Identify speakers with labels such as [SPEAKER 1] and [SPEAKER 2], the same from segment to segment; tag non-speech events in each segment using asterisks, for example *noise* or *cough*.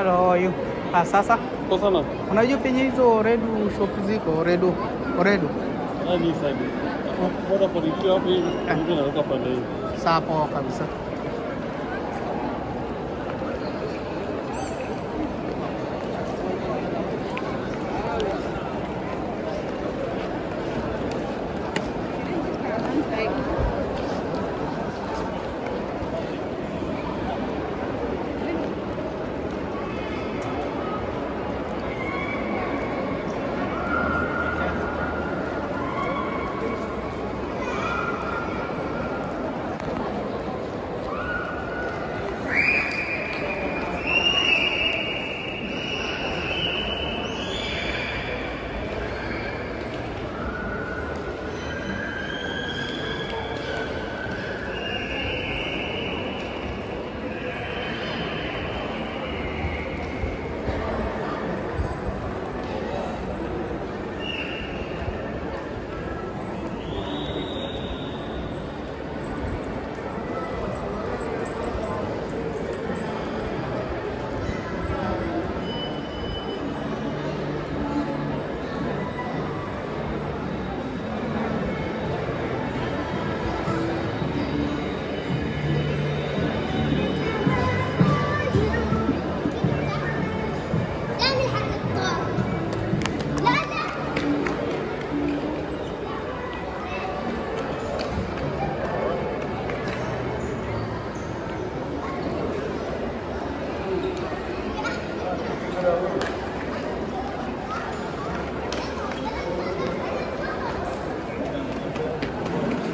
[SPEAKER 1] Hello, ah, sasa Kusama. Unajipenya hizo redu shop ziko redu redu Sawa poa kabisa.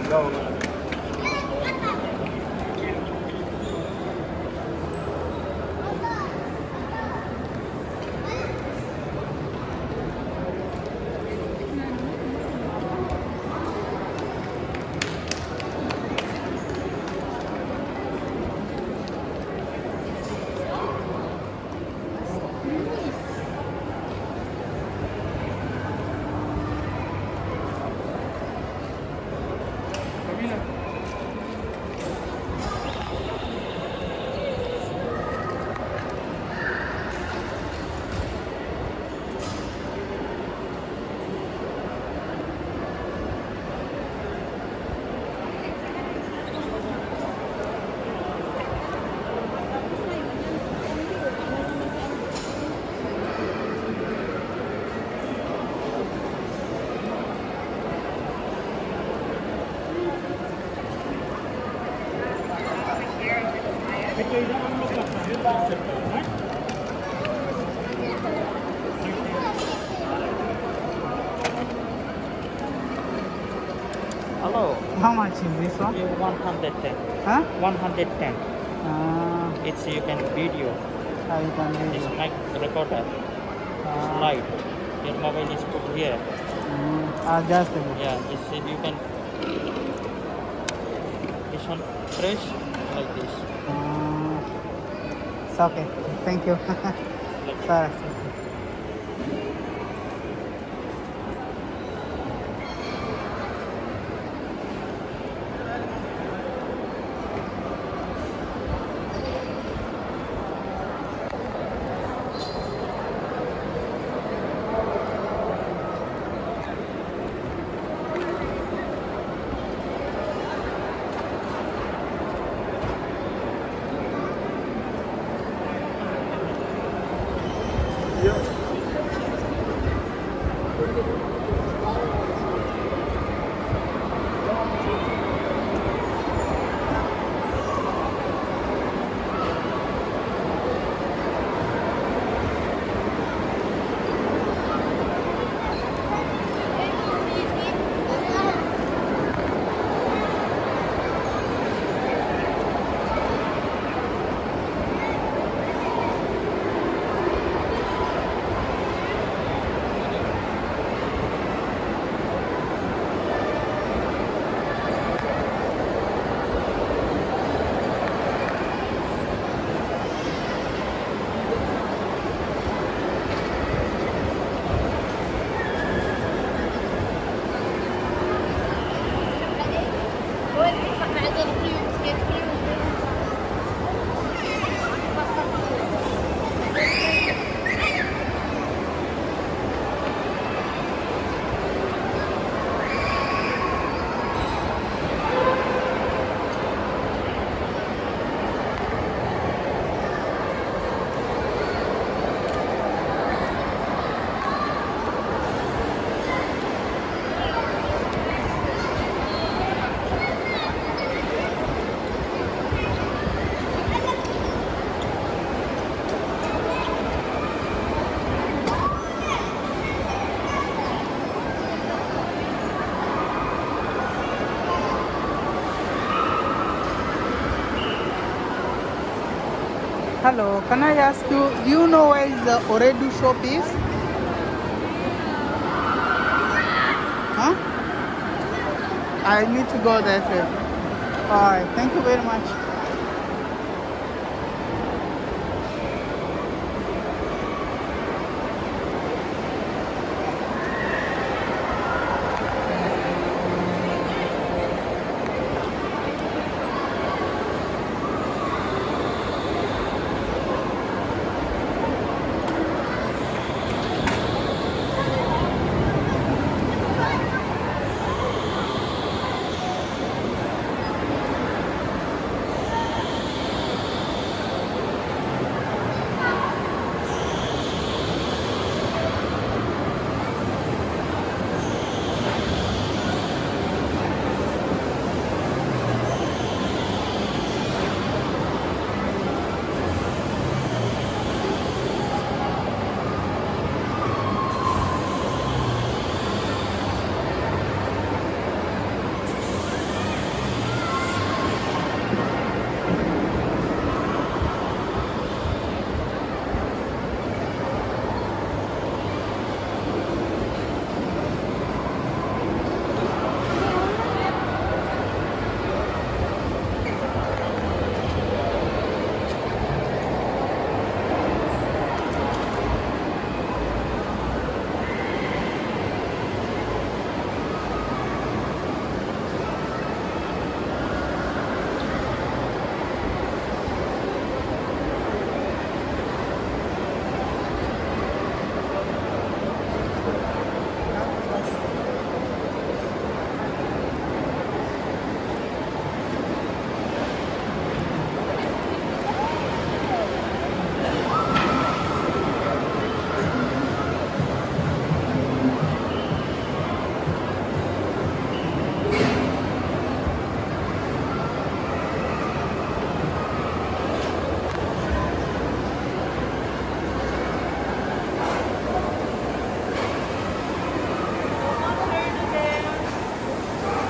[SPEAKER 2] legal, né?
[SPEAKER 3] Hello,
[SPEAKER 1] How much is this one?
[SPEAKER 3] you 110.
[SPEAKER 1] Huh?
[SPEAKER 3] 110.
[SPEAKER 1] Ah,
[SPEAKER 3] It's you can video.
[SPEAKER 1] ah, you can read
[SPEAKER 3] This
[SPEAKER 1] it.
[SPEAKER 3] mic recorder.
[SPEAKER 1] Ah,
[SPEAKER 3] Slide. Your mobile is put here.
[SPEAKER 1] mm, adjustable.
[SPEAKER 3] Yeah, this you can. This one fresh like this.
[SPEAKER 1] Ah, it's okay. Thank you. *laughs* Sorry.
[SPEAKER 4] Yeah.
[SPEAKER 1] Hello, can I ask you, do you know where the Ooredoo shop is? Huh? I need to go that way. Alright, thank you very much.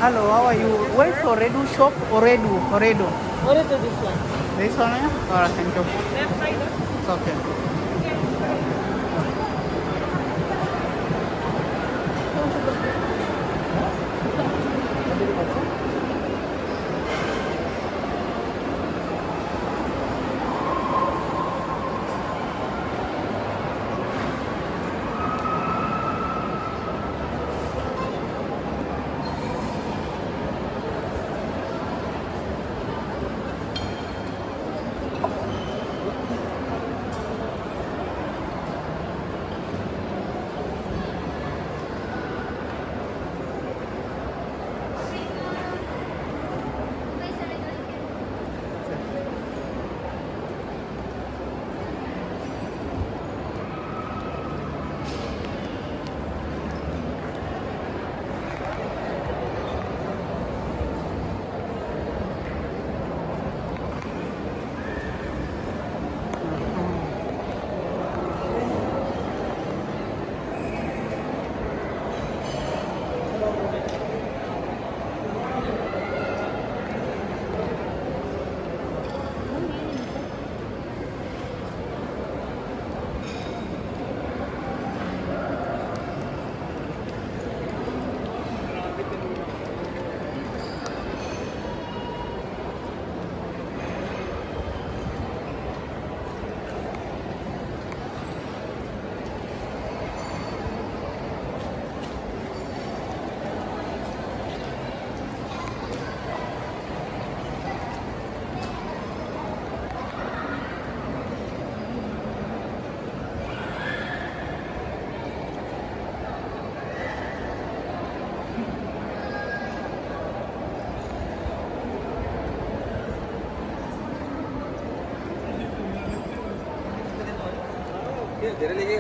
[SPEAKER 1] Hello, how are you? Where's Ooredoo shop? Ooredoo,
[SPEAKER 5] Ooredoo. Is this one?
[SPEAKER 1] This one, yeah? Alright, thank you.
[SPEAKER 5] Left side.
[SPEAKER 1] It's okay. तेरे लिए